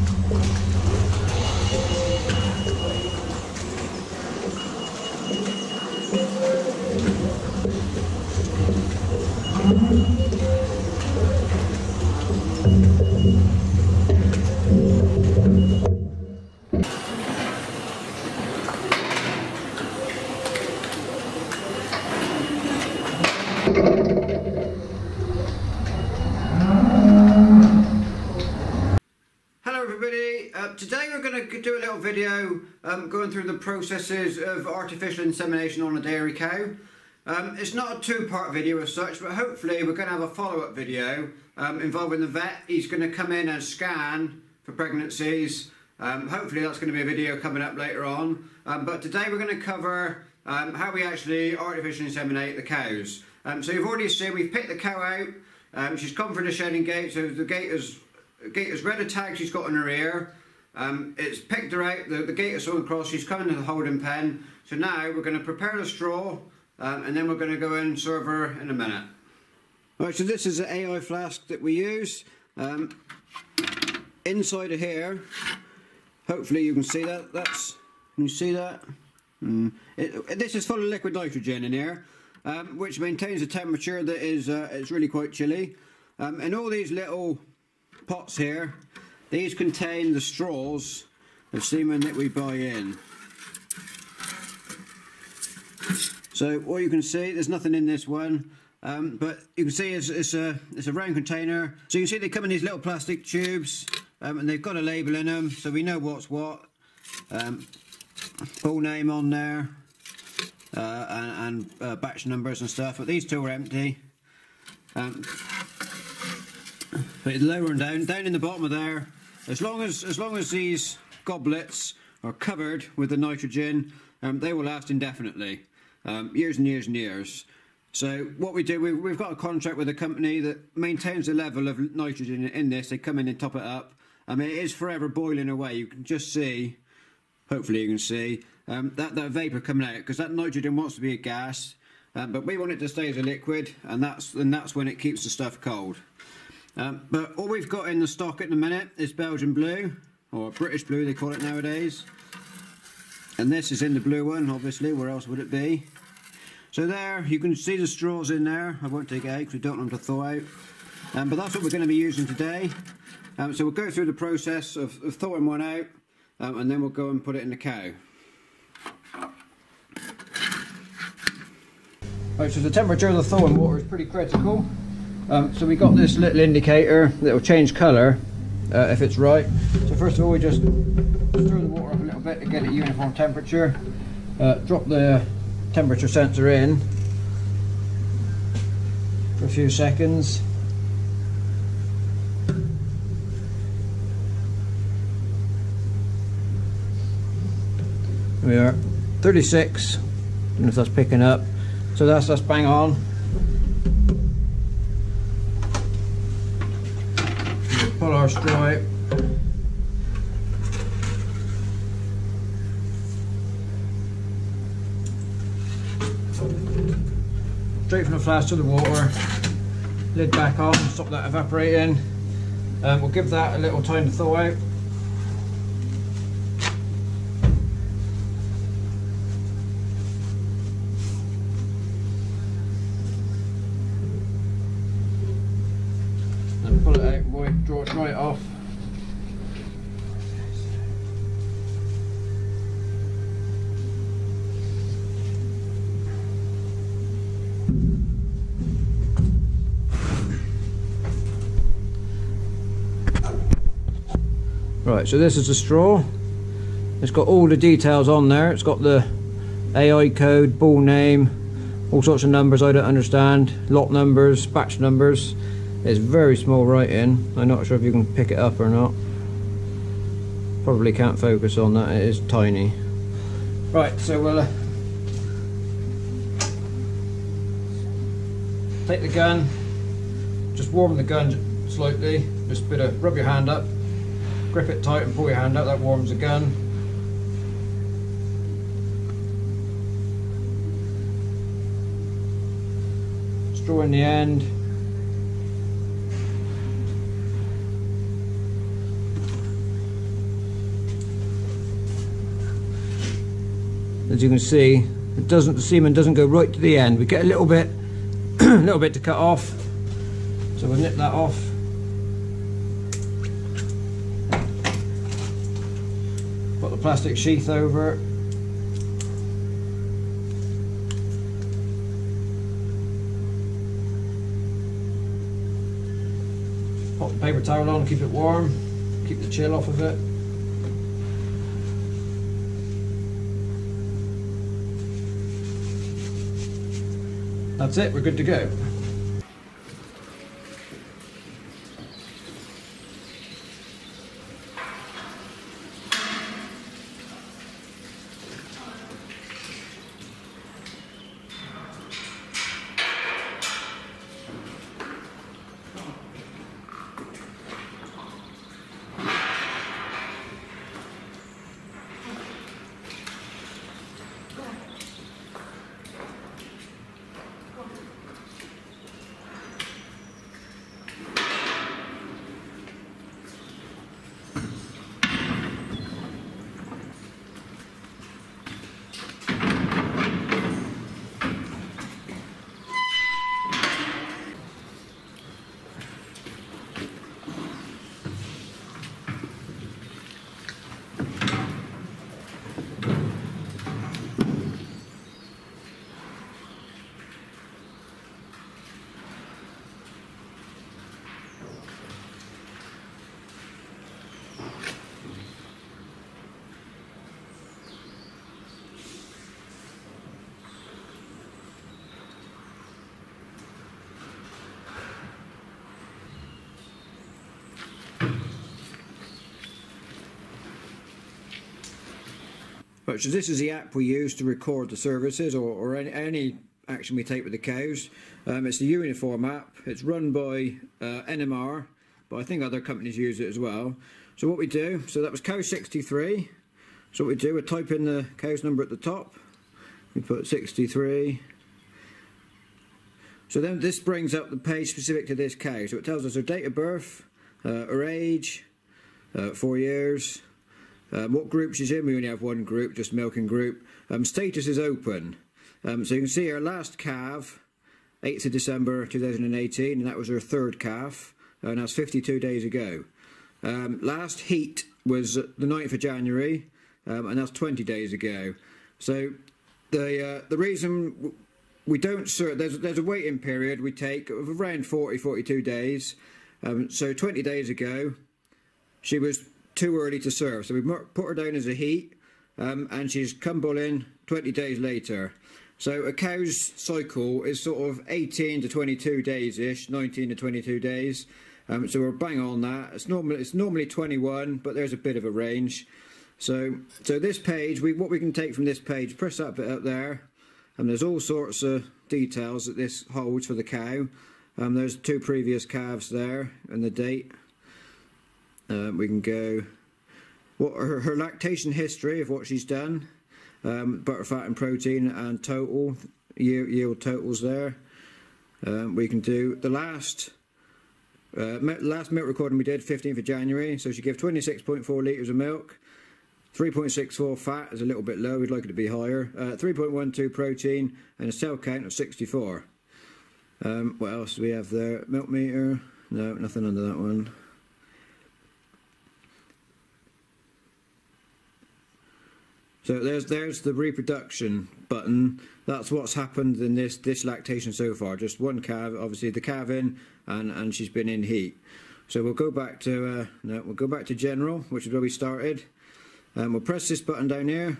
Everybody, uh, to do a little video um, going through the processes of artificial insemination on a dairy cow. Um, it's not a two-part video as such, but hopefully we're going to have a follow-up video um, involving the vet. He's going to come in and scan for pregnancies. Um, hopefully that's going to be a video coming up later on. Um, but today we're going to cover um, how we actually artificially inseminate the cows. So you've already seen we've picked the cow out. She's come for the shedding gate, so the gate is, gate has read a tag she's got on her ear. Um, it's picked her out, the, the gate is swung across, she's coming to the holding pen. So now we're going to prepare the straw um, and then we're going to go and serve her in a minute. Right, so this is an AI flask that we use. Um, inside of here, hopefully you can see that, that's, can you see that? Mm. It, this is full of liquid nitrogen in here, um, which maintains a temperature that is uh, it's really quite chilly. Um, and all these little pots here, these contain the straws of semen that we buy in. So what you can see, there's nothing in this one, um, but you can see it's, it's, a, it's a round container. So you can see they come in these little plastic tubes, um, and they've got a label in them, so we know what's what. Um, full name on there, uh, and, and uh, batch numbers and stuff, but these two are empty. Um, but lower and down, down in the bottom of there, as long as, as long as these goblets are covered with the nitrogen, um, they will last indefinitely um, years and years and years. So what we do, we, we've got a contract with a company that maintains the level of nitrogen in this. They come in and top it up. I mean, it is forever boiling away. You can just see, hopefully you can see, um, that, that vapour coming out because that nitrogen wants to be a gas. Um, but we want it to stay as a liquid and that's, and that's when it keeps the stuff cold. Um, but all we've got in the stock at the minute is Belgian blue, or British blue they call it nowadays. And this is in the blue one, obviously, where else would it be? So there, you can see the straws in there. I won't take out because we don't want them to thaw out. Um, but that's what we're going to be using today. Um, so we'll go through the process of, of thawing one out, um, and then we'll go and put it in the cow. Right, so the temperature of the thawing water is pretty critical. Um, so we got this little indicator that will change colour uh, if it's right. So first of all we just stir the water up a little bit to get it uniform temperature. Uh, drop the temperature sensor in for a few seconds. we are 36 I don't know if that's picking up so that's that's bang on pull our stripe. straight from the flask to the water lid back on stop that evaporating um, we'll give that a little time to thaw out draw it right off. Right, so this is the straw. It's got all the details on there. It's got the AI code, bull name, all sorts of numbers I don't understand, lot numbers, batch numbers. It's very small writing. I'm not sure if you can pick it up or not. Probably can't focus on that, it is tiny. Right, so we'll uh, take the gun, just warm the gun slightly, just a bit of, rub your hand up, grip it tight and pull your hand up, that warms the gun. Straw in the end, as you can see, it doesn't the semen doesn't go right to the end. We get a little bit, a little bit to cut off. So we'll nip that off. Put the plastic sheath over. It. Put the paper towel on, keep it warm, keep the chill off of it. That's it, we're good to go. So this is the app we use to record the services or, or any, any, action we take with the cows. Um, it's the Uniform app. It's run by uh, NMR, but I think other companies use it as well. So what we do, so that was cow 63. So what we do, we type in the cow's number at the top. We put 63. So then this brings up the page specific to this cow. So it tells us her date of birth, uh, her age, uh, four years, um, what group she's in, we only have one group, just milking group. Um, status is open. Um, so you can see her last calf, 8th of December 2018, and that was her third calf, and that's 52 days ago. Um, last heat was the 9th of January, um, and that's 20 days ago. So the uh, the reason we don't serve, there's, there's a waiting period we take of around 40, 42 days. Um, so 20 days ago, she was too early to serve. So we put her down as a heat um, and she's come bulling 20 days later. So a cow's cycle is sort of 18 to 22 days-ish, 19 to 22 days. Um, so we're bang on that. It's normally it's normally 21, but there's a bit of a range. So so this page, we what we can take from this page, press that bit up there, and there's all sorts of details that this holds for the cow. Um, there's two previous calves there and the date. Um, we can go what her, her, lactation history of what she's done, um, butter, fat, and protein, and total yield, yield totals there. Um, we can do the last uh, last milk recording we did 15th of January. So she gave 26.4 litres of milk. 3.64 fat is a little bit low, we'd like it to be higher. Uh, 3.12 protein and a cell count of 64. Um, what else do we have there? Milk meter? No, nothing under that one. So there's there's the reproduction button. That's what's happened in this this lactation so far. Just one calf, obviously the calving, and and she's been in heat. So we'll go back to uh, no, we'll go back to general, which is where we started. And we'll press this button down here,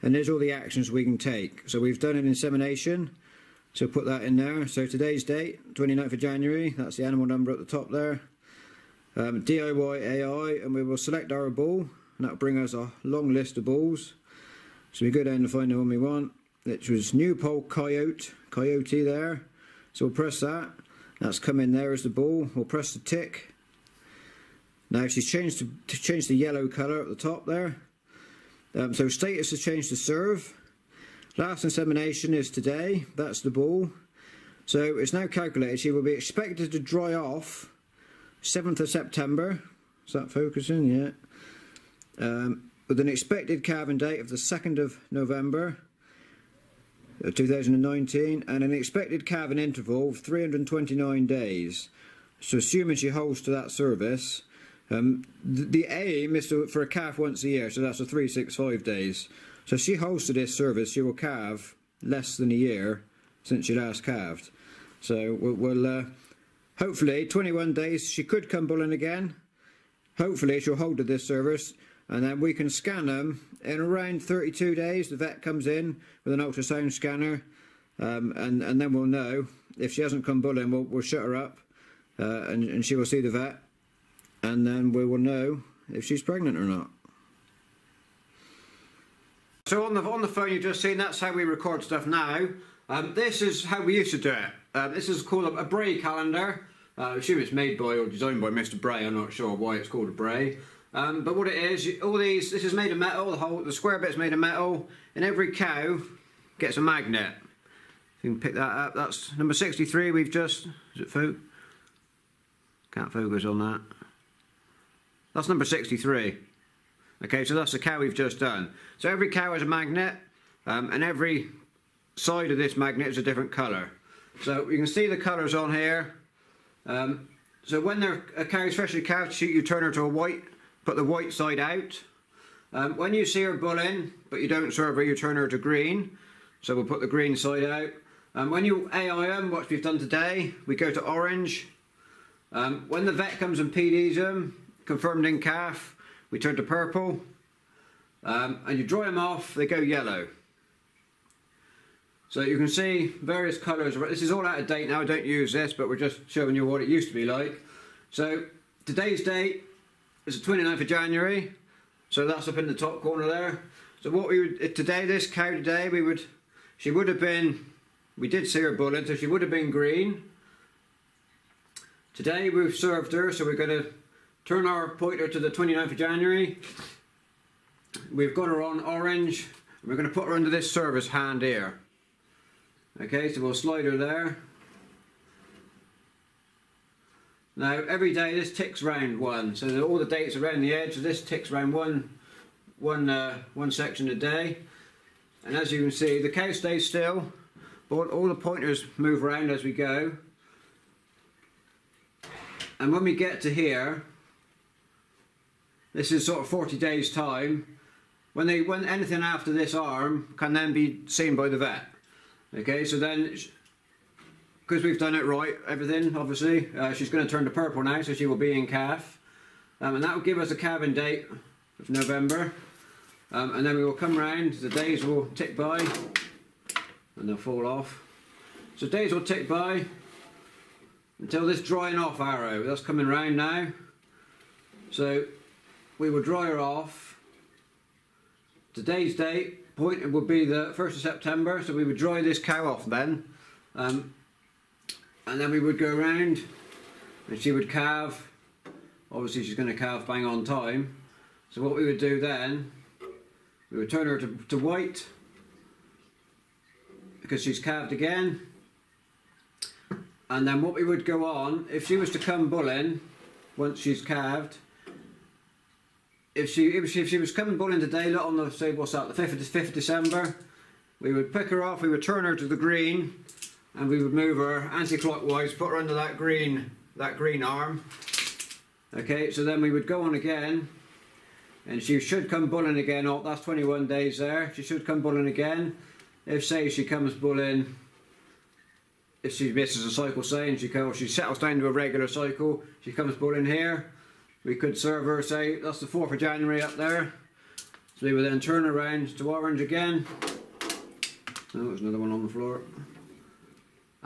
and there's all the actions we can take. So we've done an insemination. So put that in there. So today's date, 29th of January. That's the animal number at the top there. Um, DIY AI, and we will select our bull and that'll bring us a long list of balls. So we go down and find the one we want, which was New Pole Coyote, Coyote there. So we'll press that. That's come in there as the ball. We'll press the tick. Now she's changed to, to change the yellow colour at the top there. Um, so status has changed to serve. Last insemination is today. That's the ball. So it's now calculated. She will be expected to dry off 7th of September. Is that focusing? Yeah. Um, with an expected calving date of the 2nd of November 2019 and an expected calving interval of 329 days. So assuming she holds to that service, um, the, the, aim is to, for a calf once a year, so that's a 365 days. So if she holds to this service, she will calve less than a year since she last calved. So we'll, we'll uh, hopefully 21 days she could come bulling again. Hopefully she'll hold to this service and then we can scan them in around 32 days the vet comes in with an ultrasound scanner um, and, and then we'll know. If she hasn't come bulling we'll, we'll shut her up uh, and, and she will see the vet and then we will know if she's pregnant or not. So on the on the phone you just seen that's how we record stuff now. Um, this is how we used to do it. Uh, this is called a, a Bray calendar. Uh, I assume it's made by or designed by Mr Bray. I'm not sure why it's called a Bray um, but what it is, all these, this is made of metal, the whole, the square bit's made of metal, and every cow gets a magnet. If You can pick that up, that's number 63, we've just, is it focus? Can't focus on that. That's number 63. Okay, so that's the cow we've just done. So every cow has a magnet, um, and every side of this magnet is a different colour. So you can see the colours on here. Um, so when they're, a cow is freshly calved, you turn her to a white put the white side out. Um, when you see her bulling, but you don't serve her, you turn her to green. So we'll put the green side out. Um, when you AIM, what we've done today, we go to orange. Um, when the vet comes and PDs them, confirmed in calf, we turn to purple. Um, and you dry them off, they go yellow. So you can see various colours. This is all out of date now, I don't use this, but we're just showing you what it used to be like. So today's date it's the 29th of January, so that's up in the top corner there. So what we would, today, this cow today, we would, she would have been, we did see her bulling, so she would have been green. Today we've served her, so we're going to turn our pointer to the 29th of January. We've got her on orange, and we're going to put her under this service hand here. Okay, so we'll slide her there. Now every day this ticks round one, so all the dates around the edge, so this ticks round one, one, uh, one section a day. And as you can see, the cow stays still, but all the pointers move around as we go. And when we get to here, this is sort of 40 days time, when they when anything after this arm can then be seen by the vet. Okay, so then because we've done it right, everything, obviously, uh, she's going to turn to purple now, so she will be in calf. Um, and that will give us a calving date of November. Um, and then we will come round, the days will tick by, and they'll fall off. So days will tick by until this drying off arrow, that's coming round now. So we will dry her off. Today's date, point would be the 1st of September, so we would dry this cow off then. Um, and then we would go around and she would calve obviously she's going to calve bang on time. So what we would do then we would turn her to, to white because she's calved again. And then what we would go on if she was to come bulling once she's calved if she if she, if she was coming bulling today on the say what's that the 5th of, 5th of December we would pick her off we would turn her to the green and we would move her anti-clockwise, put her under that green, that green arm. Okay, so then we would go on again, and she should come bulling again. Oh, that's 21 days there. She should come bulling again. If say she comes bulling, if she misses a cycle, say, and she comes, she settles down to a regular cycle, she comes bulling here. We could serve her, say, that's the 4th of January up there. So we would then turn around to orange again. Oh, there's another one on the floor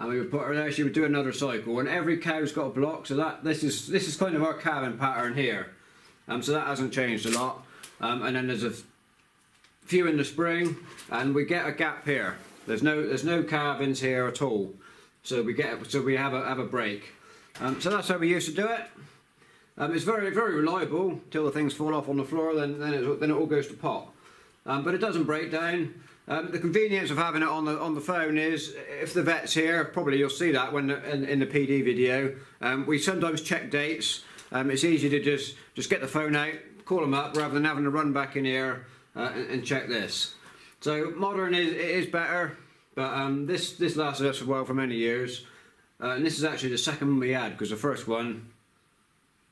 and we would put her there, she would do another cycle. And every cow's got a block, so that this is this is kind of our calving pattern here. Um, so that hasn't changed a lot. Um, and then there's a few in the spring, and we get a gap here. There's no there's no calvings here at all. So we get so we have a have a break. Um, so that's how we used to do it. Um, it's very very reliable till the things fall off on the floor. Then then it, then it all goes to pot. Um, but it doesn't break down. Um, the convenience of having it on the on the phone is if the vet's here, probably you'll see that when in, in the PD video. Um, we sometimes check dates. Um, it's easy to just just get the phone out, call them up rather than having to run back in here uh, and, and, check this. So modern is, is better, but um, this, this lasted us well for many years. Uh, and this is actually the second one we had because the first one,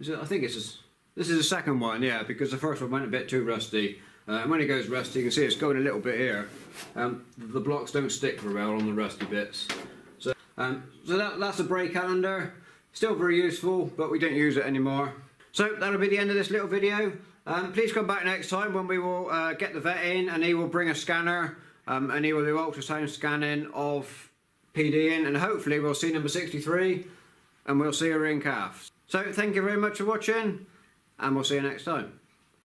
I think it's a, this is the second one, yeah, because the first one went a bit too rusty. Uh, and when it goes rusty, you can see it's going a little bit here. Um, the blocks don't stick very well on the rusty bits. So, um, so that, that's a Bray calendar. Still very useful, but we don't use it anymore. So that'll be the end of this little video. Um, please come back next time when we will uh, get the vet in and he will bring a scanner um, and he will do ultrasound scanning of PD in and hopefully we'll see number 63 and we'll see her in calves. So thank you very much for watching and we'll see you next time.